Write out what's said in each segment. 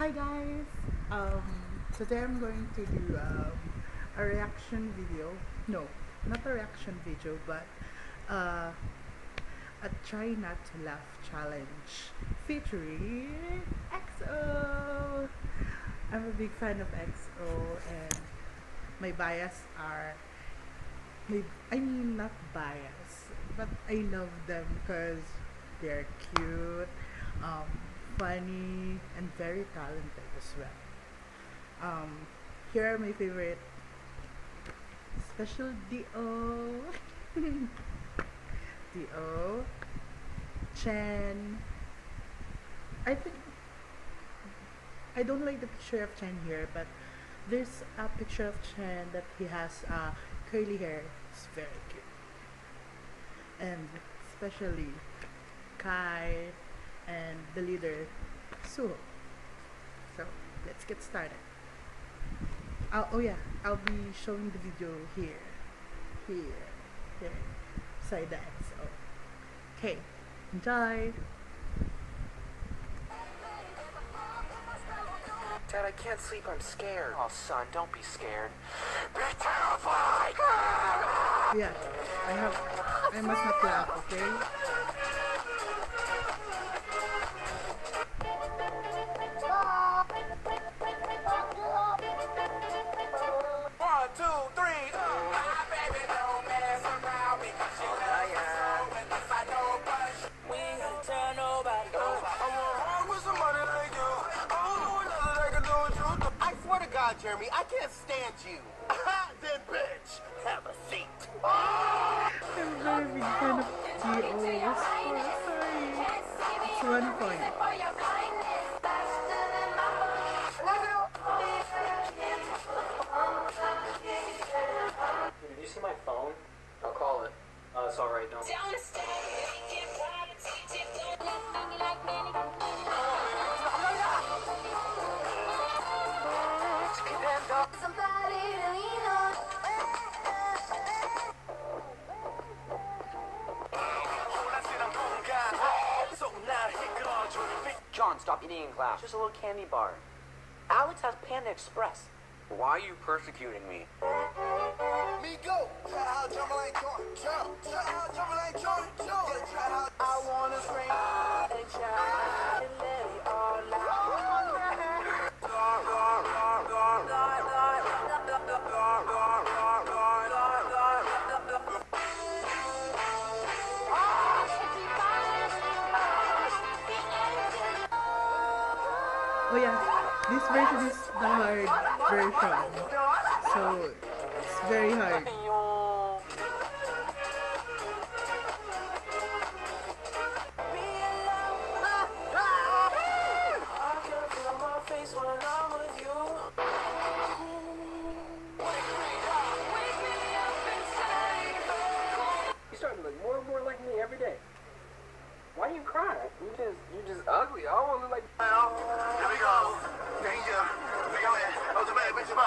Hi guys! Um, today I'm going to do um, a reaction video. No, not a reaction video, but uh, a try not to laugh challenge featuring EXO. I'm a big fan of EXO, and my bias are. My, I mean, not bias, but I love them because they're cute. Um, funny, and very talented as well. Um, here are my favorite special D.O. D.O. Chen. I think I don't like the picture of Chen here, but there's a picture of Chen that he has uh, curly hair. It's very cute. And especially Kai and the leader Suho. So let's get started. I'll, oh yeah, I'll be showing the video here, here, here, say that. So okay, enjoy. Dad, I can't sleep. I'm scared. Oh, son, don't be scared. Be terrified. Yeah, I have. I must not laugh. Okay. Jeremy. I can't stand you. then, bitch, have a seat. I'm gonna be kind of deal. One point. Did you see my phone? I'll call it. Uh, it's alright, no. Down in class. Just a little candy bar. Alex has Panda Express. Why are you persecuting me? Me go. I wanna scream and shout. Oh yeah, this version is the hard version. So it's very hard.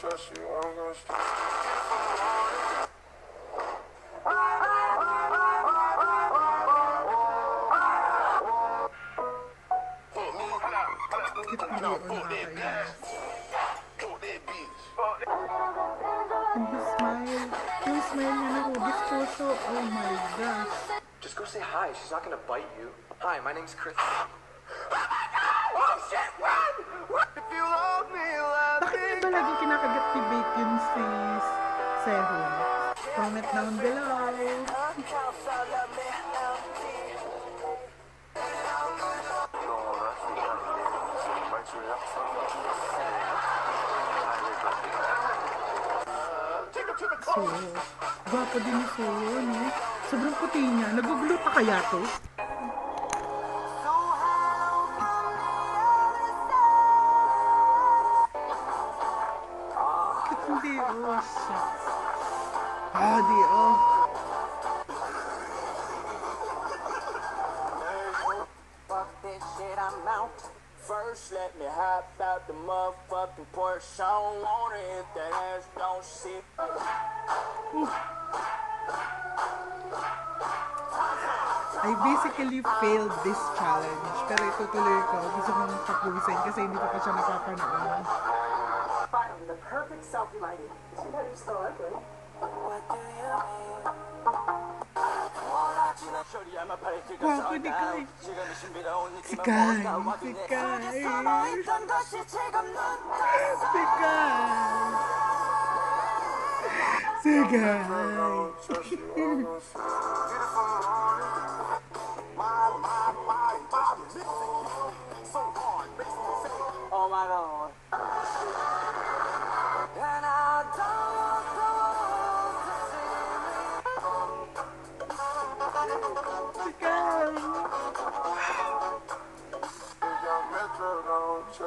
trust you, I'm gonna stay. No, fuck that bitch. Fuck that bitch. And he smiled. He was smiling and I his torso. Oh my gosh. Just go say hi. She's not gonna bite you. Hi, my name's Chris. 50 vacancies. 7. Comment down below. So, gwapo din ni Soyo, no? Sobrang puti niya. Naguglo pa kaya to? Let me hop out the motherfucking Porsche. I don't want it if that ass don't sit. I basically failed this challenge. Pero itutuloy ko. Gusto kong tapusin kasi hindi ko pa siya napapanood. Finally, the perfect selfie lighting. Bad you're still ugly. What do you mean? Papa, the guy. The guy. The guy. The guy. The guy.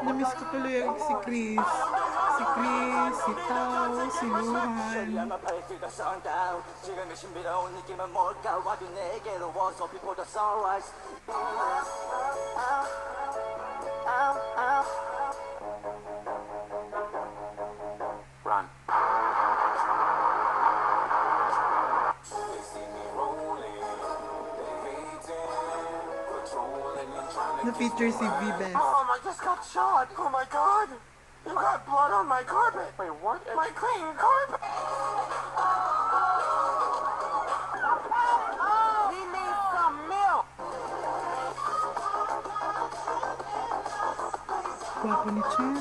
Namiss ko tuloy yung si Chris. Si Chris, si Tao, si Luhan. And trying to Na-feature si V-Best. Mom, I just got shot. Oh my god. You got blood on my carpet. Wait, what? My clean carpet. He needs some milk. Gwapo ni Chen.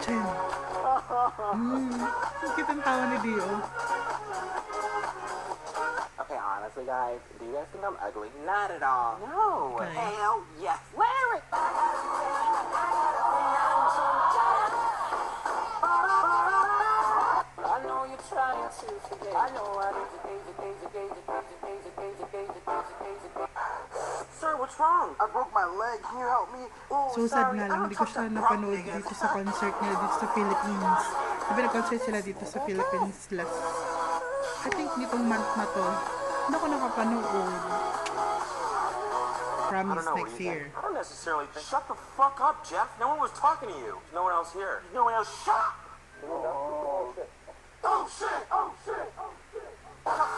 Chen. Mm. Ang cute ang tawa ni Dio. Guys, do you guys think I'm ugly? Not at all. No. Hell yes. Wear it. Sir, what's wrong? I broke my leg. Can you help me? Oh, so sorry. sad na lang, hindi ko siya napanood dito sa concert nila dito sa Philippines. Diba nag-concert sila dito sa Philippines last I think nitong month na to. Hindi ako nakapanood. Promise next year. I don't necessarily think. Shut the fuck up, Jeff. No one was talking to you. No one else here. No one else. Shut up. Oh shit! Oh shit! Oh shit! Oh, that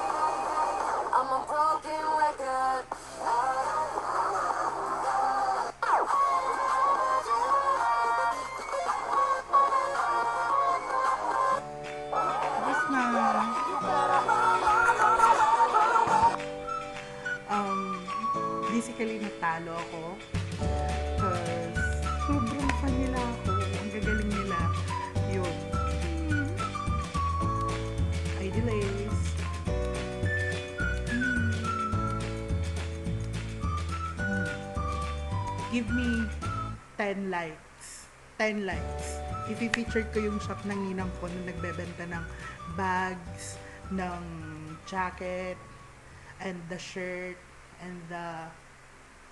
I'm a broken record. Give me 10 likes. 10 likes. I-feature ko yung shop ng ninang ko na nagbebenta ng bags, ng jacket, and the shirt, and the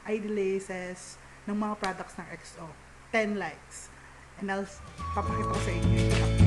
ID laces, ng mga products ng XO. 10 likes. And I'll, papakita ko sa inyo yung